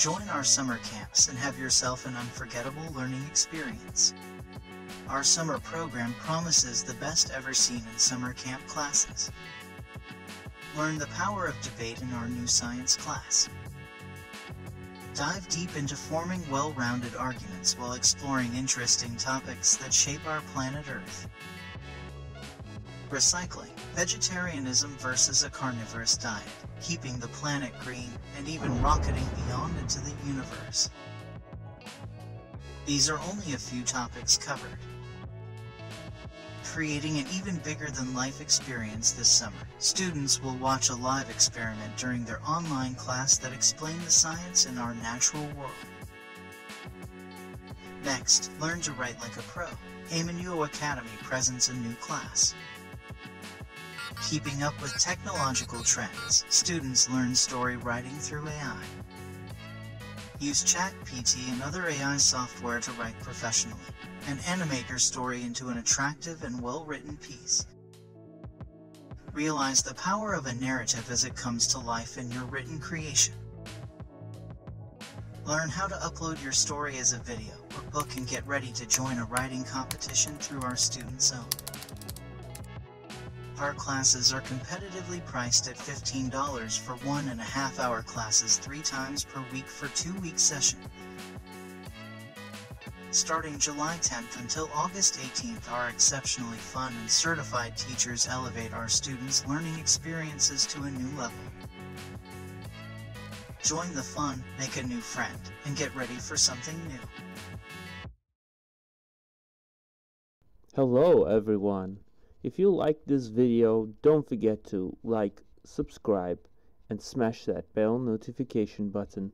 Join our summer camps and have yourself an unforgettable learning experience. Our summer program promises the best ever seen in summer camp classes. Learn the power of debate in our new science class. Dive deep into forming well-rounded arguments while exploring interesting topics that shape our planet Earth. Recycling, vegetarianism versus a carnivorous diet, keeping the planet green, and even rocketing beyond into the universe. These are only a few topics covered creating an even bigger than life experience this summer. Students will watch a live experiment during their online class that explain the science in our natural world. Next, learn to write like a pro. Aiminuo Academy presents a new class. Keeping up with technological trends, students learn story writing through AI. Use ChatGPT and other AI software to write professionally, and animate your story into an attractive and well-written piece. Realize the power of a narrative as it comes to life in your written creation. Learn how to upload your story as a video or book and get ready to join a writing competition through our Student Zone. Our classes are competitively priced at $15 for one and a half hour classes three times per week for two week session. Starting July 10th until August 18th, our exceptionally fun and certified teachers elevate our students' learning experiences to a new level. Join the fun, make a new friend, and get ready for something new. Hello everyone. If you like this video, don't forget to like, subscribe, and smash that bell notification button.